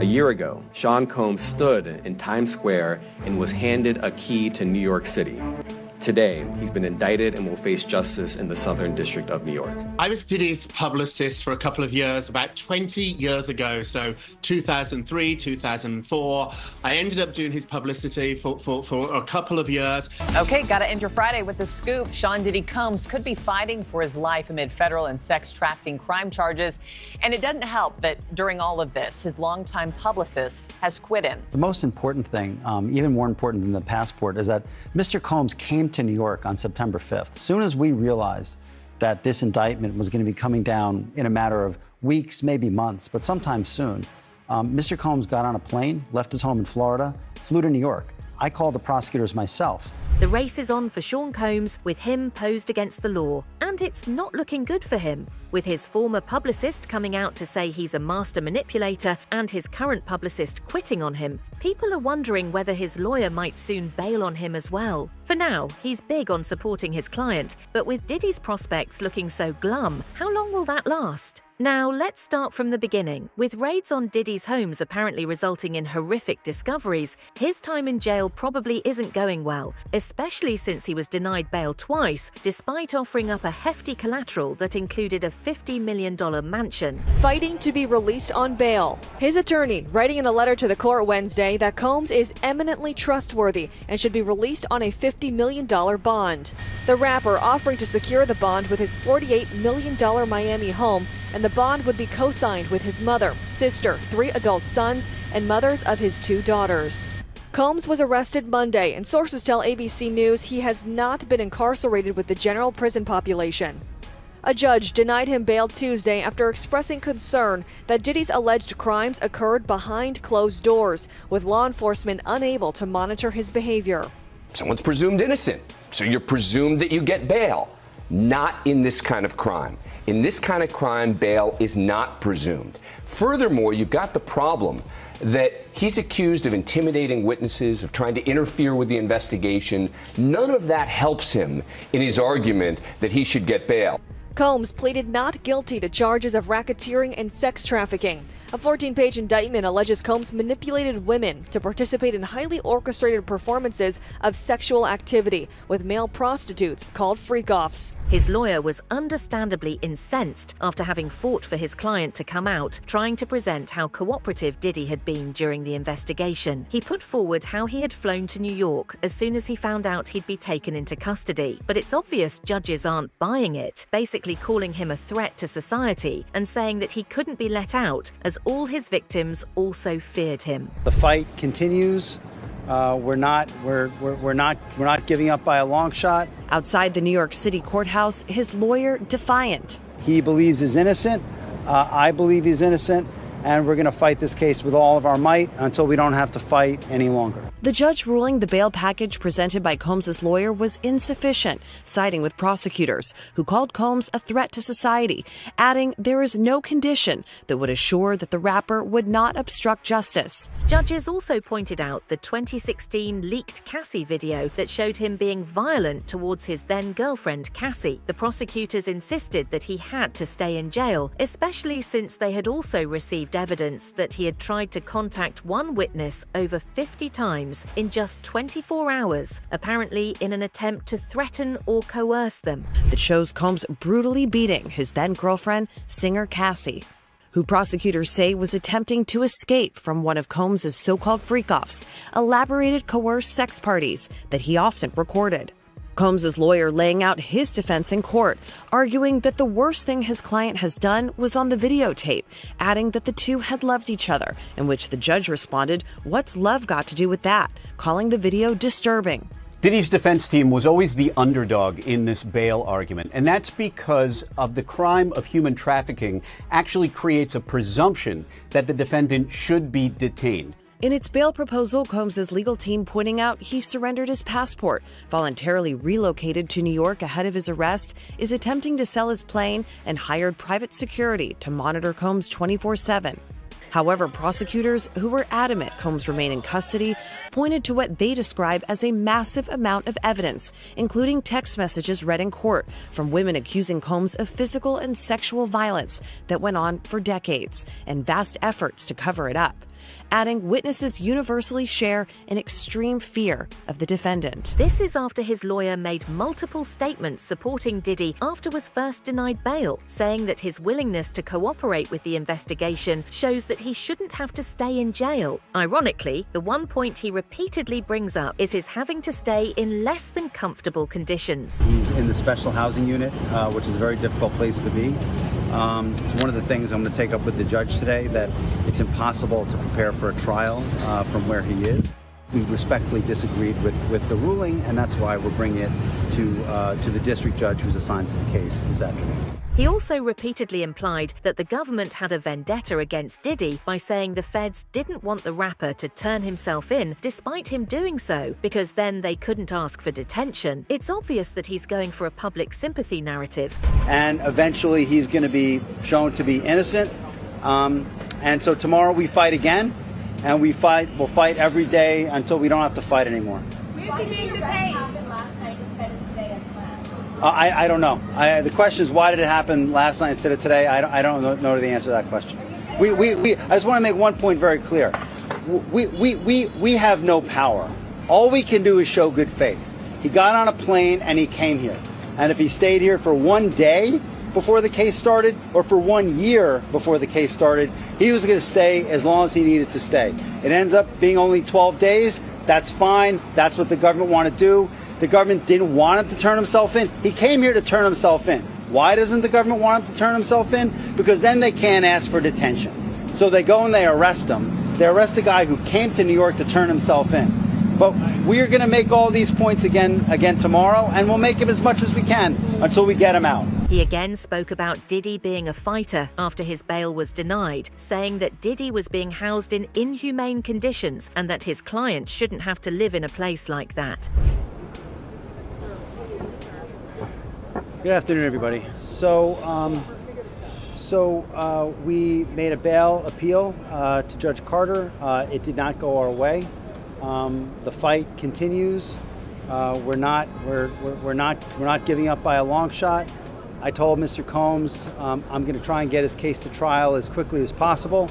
A year ago, Sean Combs stood in Times Square and was handed a key to New York City. Today, he's been indicted and will face justice in the Southern District of New York. I was Diddy's publicist for a couple of years, about 20 years ago, so 2003, 2004. I ended up doing his publicity for, for, for a couple of years. Okay, got to end your Friday with the scoop. Sean Diddy Combs could be fighting for his life amid federal and sex trafficking crime charges. And it doesn't help that during all of this, his longtime publicist has quit him. The most important thing, um, even more important than the passport, is that Mr. Combs came to New York on September 5th. As soon as we realized that this indictment was going to be coming down in a matter of weeks, maybe months, but sometime soon, um, Mr. Combs got on a plane, left his home in Florida, flew to New York. I called the prosecutors myself. The race is on for Sean Combs with him posed against the law, and it's not looking good for him. With his former publicist coming out to say he's a master manipulator and his current publicist quitting on him, people are wondering whether his lawyer might soon bail on him as well. For now, he's big on supporting his client, but with Diddy's prospects looking so glum, how long will that last? Now, let's start from the beginning. With raids on Diddy's homes apparently resulting in horrific discoveries, his time in jail probably isn't going well, especially since he was denied bail twice, despite offering up a hefty collateral that included a $50 million mansion. Fighting to be released on bail. His attorney writing in a letter to the court Wednesday that Combs is eminently trustworthy and should be released on a $50 million bond. The rapper offering to secure the bond with his $48 million Miami home and the bond would be co signed with his mother, sister, three adult sons, and mothers of his two daughters. Combs was arrested Monday, and sources tell ABC News he has not been incarcerated with the general prison population. A judge denied him bail Tuesday after expressing concern that Diddy's alleged crimes occurred behind closed doors, with law enforcement unable to monitor his behavior. Someone's presumed innocent, so you're presumed that you get bail. Not in this kind of crime. In this kind of crime, bail is not presumed. Furthermore, you've got the problem that he's accused of intimidating witnesses, of trying to interfere with the investigation. None of that helps him in his argument that he should get bail. Combs pleaded not guilty to charges of racketeering and sex trafficking. A 14 page indictment alleges Combs manipulated women to participate in highly orchestrated performances of sexual activity with male prostitutes called freak offs. His lawyer was understandably incensed after having fought for his client to come out, trying to present how cooperative Diddy had been during the investigation. He put forward how he had flown to New York as soon as he found out he'd be taken into custody. But it's obvious judges aren't buying it, basically calling him a threat to society and saying that he couldn't be let out as all his victims also feared him. The fight continues. Uh, we're not we're, we're, we're not we're not giving up by a long shot. Outside the New York City courthouse, his lawyer defiant. He believes he's innocent. Uh, I believe he's innocent and we're going to fight this case with all of our might until we don't have to fight any longer. The judge ruling the bail package presented by Combs's lawyer was insufficient, siding with prosecutors, who called Combs a threat to society, adding there is no condition that would assure that the rapper would not obstruct justice. Judges also pointed out the 2016 leaked Cassie video that showed him being violent towards his then girlfriend, Cassie. The prosecutors insisted that he had to stay in jail, especially since they had also received evidence that he had tried to contact one witness over 50 times in just 24 hours, apparently in an attempt to threaten or coerce them. That shows Combs brutally beating his then girlfriend, singer Cassie who prosecutors say was attempting to escape from one of Combs' so called freak offs, elaborated coerced sex parties that he often recorded. Combs' lawyer laying out his defense in court, arguing that the worst thing his client has done was on the videotape, adding that the two had loved each other, in which the judge responded, What's love got to do with that? calling the video disturbing. Diddy's defense team was always the underdog in this bail argument, and that's because of the crime of human trafficking actually creates a presumption that the defendant should be detained. In its bail proposal, Combs' legal team pointing out he surrendered his passport, voluntarily relocated to New York ahead of his arrest, is attempting to sell his plane, and hired private security to monitor Combs 24 7. However, prosecutors who were adamant Combs remain in custody pointed to what they describe as a massive amount of evidence, including text messages read in court from women accusing Combs of physical and sexual violence that went on for decades, and vast efforts to cover it up. Adding witnesses universally share an extreme fear of the defendant. This is after his lawyer made multiple statements supporting Diddy after was first denied bail, saying that his willingness to cooperate with the investigation shows that he shouldn't have to stay in jail. Ironically, the one point he repeatedly brings up is his having to stay in less than comfortable conditions. He's in the special housing unit, uh, which is a very difficult place to be. Um, it's one of the things I'm going to take up with the judge today that it's impossible to prepare for a trial uh, from where he is. We respectfully disagreed with, with the ruling, and that's why we're bringing it to, uh, to the district judge who's assigned to the case this afternoon. He also repeatedly implied that the government had a vendetta against Diddy by saying the feds didn't want the rapper to turn himself in despite him doing so, because then they couldn't ask for detention. It's obvious that he's going for a public sympathy narrative. And eventually he's going to be shown to be innocent. Um, and so tomorrow we fight again, and we fight, we'll fight every day until we don't have to fight anymore. Uh, I, I don't know. I, the question is, why did it happen last night instead of today? I don't, I don't know, the answer to that question. We, we, we, I just want to make one point very clear. We, we, we, we have no power. All we can do is show good faith. He got on a plane and he came here. And if he stayed here for one day before the case started or for one year before the case started, he was going to stay as long as he needed to stay. It ends up being only 12 days. That's fine. That's what the government want to do. The government didn't want him to turn himself in. He came here to turn himself in. Why doesn't the government want him to turn himself in? Because then they can't ask for detention. So they go and they arrest him. They arrest a guy who came to New York to turn himself in. But we are going to make all these points again again tomorrow, and we'll make him as much as we can until we get him out. He again spoke about Diddy being a fighter after his bail was denied, saying that Diddy was being housed in inhumane conditions and that his client shouldn't have to live in a place like that. Good afternoon, everybody. So, um, so uh, we made a bail appeal uh, to Judge Carter. Uh, it did not go our way. Um, the fight continues. Uh, we're not we're, we're, we're, not we're not giving up by a long shot. I told Mr. Combs um, I'm going to try and get his case to trial as quickly as possible.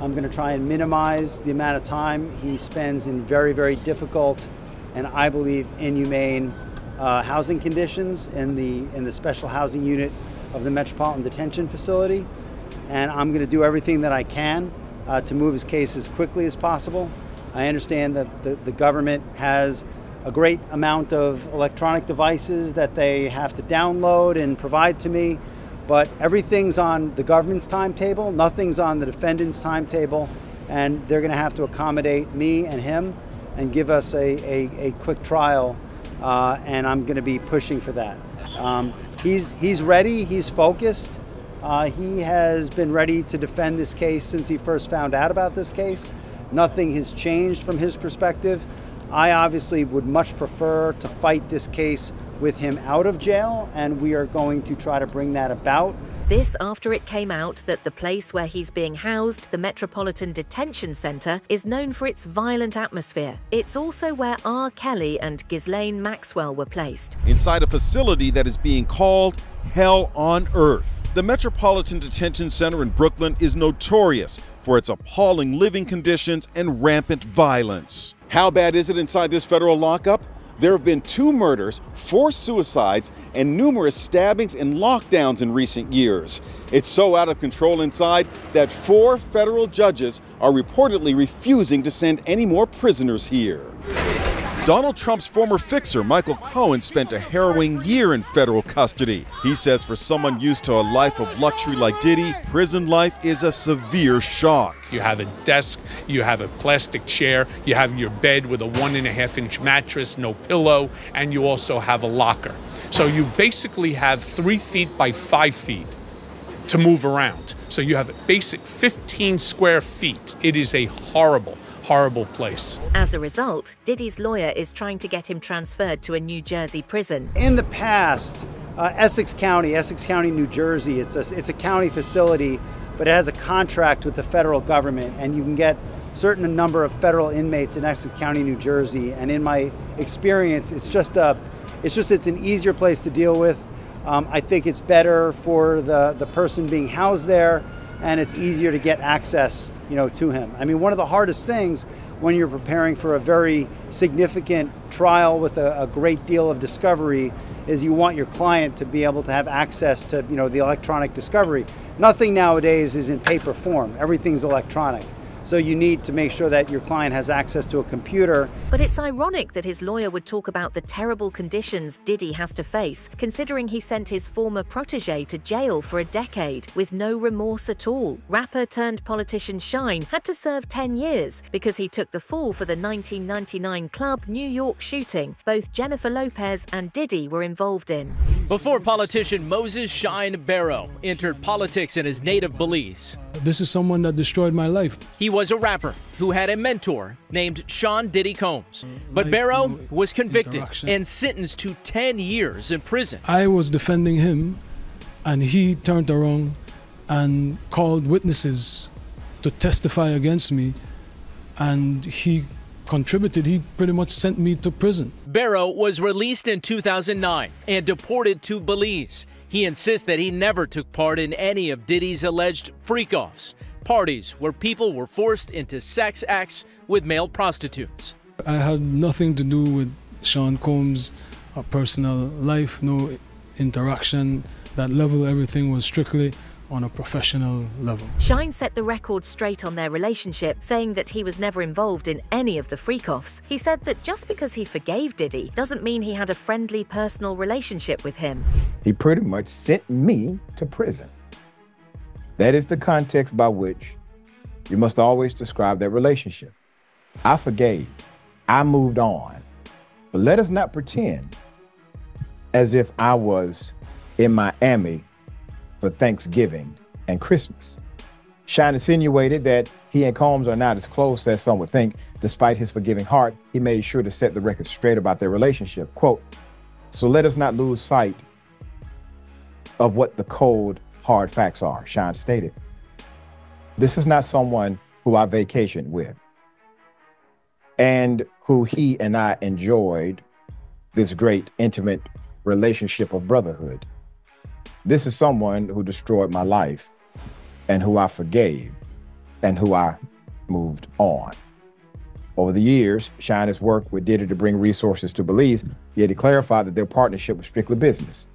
I'm going to try and minimize the amount of time he spends in very very difficult and I believe inhumane uh, housing conditions in the in the special housing unit of the Metropolitan Detention Facility, and I'm going to do everything that I can uh, to move his case as quickly as possible. I understand that the, the government has a great amount of electronic devices that they have to download and provide to me, but everything's on the government's timetable, nothing's on the defendant's timetable, and they're going to have to accommodate me and him and give us a, a, a quick trial uh, and I'm going to be pushing for that. Um, he's he's ready. He's focused. Uh, he has been ready to defend this case since he first found out about this case. Nothing has changed from his perspective. I obviously would much prefer to fight this case with him out of jail, and we are going to try to bring that about. This after it came out that the place where he's being housed, the Metropolitan Detention Centre, is known for its violent atmosphere. It's also where R. Kelly and Ghislaine Maxwell were placed. Inside a facility that is being called Hell on Earth. The Metropolitan Detention Center in Brooklyn is notorious for its appalling living conditions and rampant violence. How bad is it inside this federal lockup? There have been two murders, four suicides, and numerous stabbings and lockdowns in recent years. It's so out of control inside that four federal judges are reportedly refusing to send any more prisoners here. Donald Trump's former fixer, Michael Cohen, spent a harrowing year in federal custody. He says for someone used to a life of luxury like Diddy, prison life is a severe shock. You have a desk, you have a plastic chair, you have your bed with a one and a half inch mattress, no pillow, and you also have a locker. So you basically have three feet by five feet to move around. So you have a basic 15 square feet. It is a horrible, horrible place. As a result, Diddy's lawyer is trying to get him transferred to a New Jersey prison. In the past, uh, Essex County, Essex County, New Jersey, it's a, it's a county facility, but it has a contract with the federal government, and you can get certain number of federal inmates in Essex County, New Jersey. And in my experience, it's just a, it's just it's an easier place to deal with. Um, I think it's better for the, the person being housed there, and it's easier to get access you know, to him. I mean, one of the hardest things when you're preparing for a very significant trial with a, a great deal of discovery is you want your client to be able to have access to, you know, the electronic discovery. Nothing nowadays is in paper form. Everything's electronic. So you need to make sure that your client has access to a computer. But it's ironic that his lawyer would talk about the terrible conditions Diddy has to face, considering he sent his former protege to jail for a decade with no remorse at all. Rapper turned politician Shyne had to serve 10 years because he took the fall for the 1999 club New York shooting both Jennifer Lopez and Diddy were involved in. Before politician Moses Shyne Barrow entered politics in his native Belize. This is someone that destroyed my life. He was a rapper who had a mentor named Sean Diddy Combs. But Barrow was convicted and sentenced to 10 years in prison. I was defending him, and he turned around and called witnesses to testify against me, and he contributed. He pretty much sent me to prison. Barrow was released in 2009 and deported to Belize. He insists that he never took part in any of Diddy's alleged freak offs parties where people were forced into sex acts with male prostitutes. I had nothing to do with Sean Combs' uh, personal life, no interaction. That level, everything was strictly on a professional level. Shyne set the record straight on their relationship, saying that he was never involved in any of the freak-offs. He said that just because he forgave Diddy doesn't mean he had a friendly personal relationship with him. He pretty much sent me to prison. That is the context by which you must always describe that relationship. I forgave. I moved on. But let us not pretend as if I was in Miami for Thanksgiving and Christmas. Shyne insinuated that he and Combs are not as close as some would think. Despite his forgiving heart, he made sure to set the record straight about their relationship. Quote, so let us not lose sight of what the cold hard facts are, Shyne stated. This is not someone who I vacationed with and who he and I enjoyed this great intimate relationship of brotherhood. This is someone who destroyed my life and who I forgave and who I moved on. Over the years, Shyne has worked with Diddy to bring resources to Belize, yet he clarified that their partnership was strictly business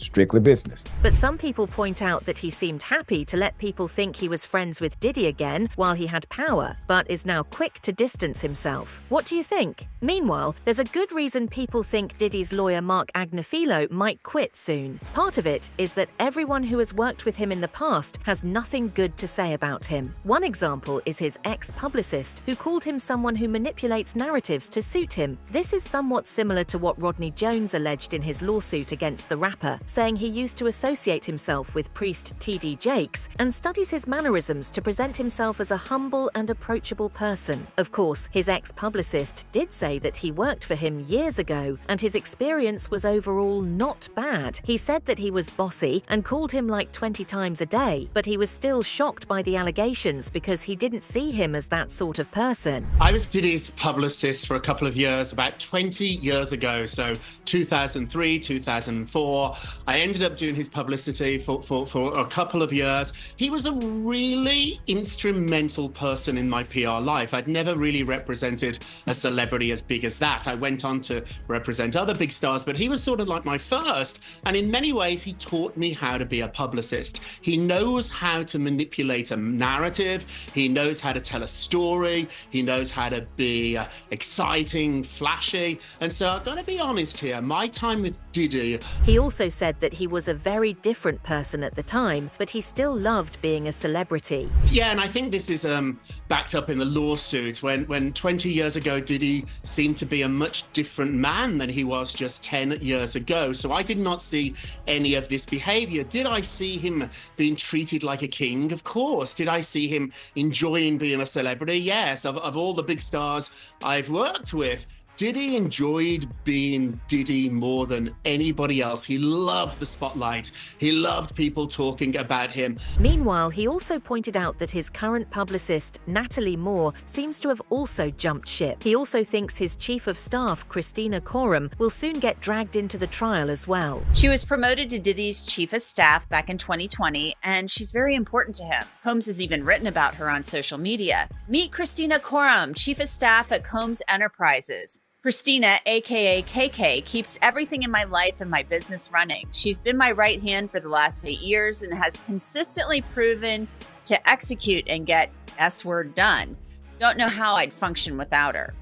strictly business. But some people point out that he seemed happy to let people think he was friends with Diddy again while he had power, but is now quick to distance himself. What do you think? Meanwhile, there's a good reason people think Diddy's lawyer Mark Agnifilo might quit soon. Part of it is that everyone who has worked with him in the past has nothing good to say about him. One example is his ex-publicist, who called him someone who manipulates narratives to suit him. This is somewhat similar to what Rodney Jones alleged in his lawsuit against the rapper saying he used to associate himself with priest T.D. Jakes and studies his mannerisms to present himself as a humble and approachable person. Of course, his ex-publicist did say that he worked for him years ago and his experience was overall not bad. He said that he was bossy and called him like 20 times a day, but he was still shocked by the allegations because he didn't see him as that sort of person. I was Diddy's publicist for a couple of years, about 20 years ago, so 2003, 2004. I ended up doing his publicity for, for, for a couple of years. He was a really instrumental person in my PR life. I'd never really represented a celebrity as big as that. I went on to represent other big stars, but he was sort of like my first. And in many ways, he taught me how to be a publicist. He knows how to manipulate a narrative, he knows how to tell a story, he knows how to be uh, exciting, flashy. And so I've got to be honest here, my time with Diddy. He also said that he was a very different person at the time, but he still loved being a celebrity. Yeah, and I think this is um, backed up in the lawsuit when, when 20 years ago Diddy seemed to be a much different man than he was just 10 years ago. So I did not see any of this behavior. Did I see him being treated like a king? Of course. Did I see him enjoying being a celebrity? Yes. Of, of all the big stars I've worked with, Diddy enjoyed being Diddy more than anybody else. He loved the spotlight. He loved people talking about him. Meanwhile, he also pointed out that his current publicist, Natalie Moore, seems to have also jumped ship. He also thinks his chief of staff, Kristina Khorram, will soon get dragged into the trial as well. She was promoted to Diddy's chief of staff back in 2020, and she's very important to him. Combs has even written about her on social media. Meet Kristina Khorram, chief of staff at Combs Enterprises. Kristina, aka KK, keeps everything in my life and my business running. She's been my right hand for the last eight years and has consistently proven to execute and get S word done. Don't know how I'd function without her.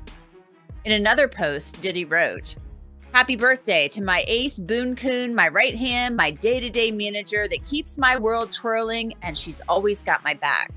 In another post, Diddy wrote, Happy birthday to my ace Boon Coon, my right hand, my day to day manager that keeps my world twirling, and she's always got my back.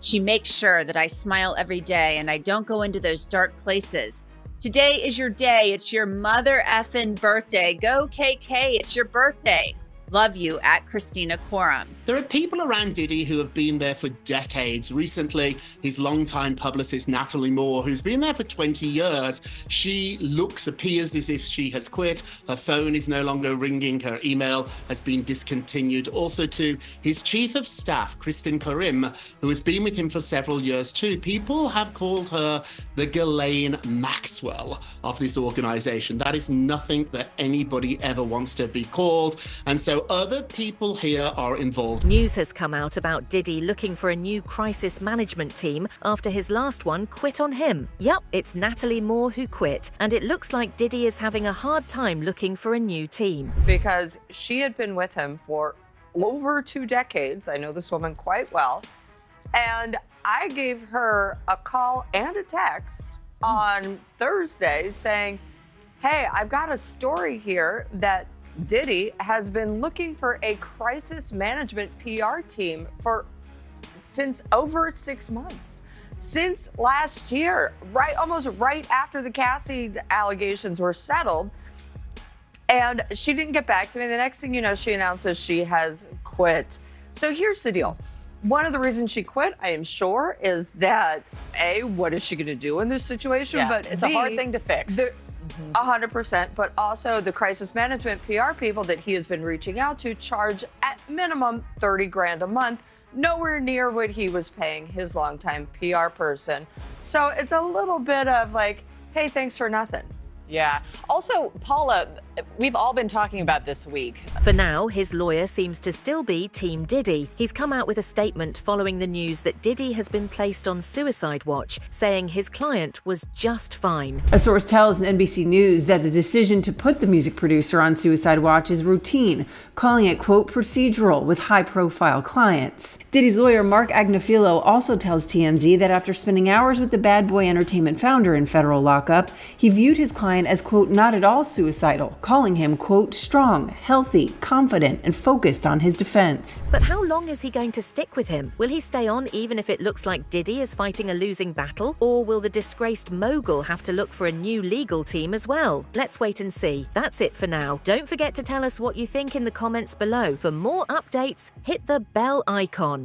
She makes sure that I smile every day and I don't go into those dark places. Today is your day. It's your mother effing birthday. Go KK. It's your birthday. Love you at Kristina Khorram. There are people around Diddy who have been there for decades. Recently, his longtime publicist, Natalie Moore, who's been there for 20 years, she looks, appears as if she has quit. Her phone is no longer ringing. Her email has been discontinued. Also, to his chief of staff, Kristen Karim, who has been with him for several years too. People have called her the Ghislaine Maxwell of this organization. That is nothing that anybody ever wants to be called. And so other people here are involved. News has come out about Diddy looking for a new crisis management team after his last one quit on him. Yup, it's Natalie Moore who quit, and it looks like Diddy is having a hard time looking for a new team. Because she had been with him for over two decades. I know this woman quite well. And I gave her a call and a text hmm. on Thursday saying, Hey, I've got a story here that Diddy has been looking for a crisis management PR team for since over six months. Since last year, right almost right after the Cassie allegations were settled. And she didn't get back to me. The next thing you know, she announces she has quit. So here's the deal. One of the reasons she quit, I am sure, is that A, what is she going to do in this situation? Yeah, but it's B, a hard thing to fix. the- a hundred percent, but also the crisis management PR people that he has been reaching out to charge at minimum 30 grand a month, nowhere near what he was paying his longtime PR person. So it's a little bit of like, hey, thanks for nothing. Yeah. Also, Paula, we've all been talking about this week. For now, his lawyer seems to still be Team Diddy. He's come out with a statement following the news that Diddy has been placed on suicide watch, saying his client was just fine. A source tells NBC News that the decision to put the music producer on suicide watch is routine, calling it, quote, procedural with high profile clients. Diddy's lawyer, Mark Agnifilo, also tells TMZ that after spending hours with the Bad Boy Entertainment founder in federal lockup, he viewed his client as, quote, not at all suicidal, calling him, quote, strong, healthy, confident, and focused on his defense. But how long is he going to stick with him? Will he stay on even if it looks like Diddy is fighting a losing battle? Or will the disgraced mogul have to look for a new legal team as well? Let's wait and see. That's it for now. Don't forget to tell us what you think in the comments below. For more updates, hit the bell icon.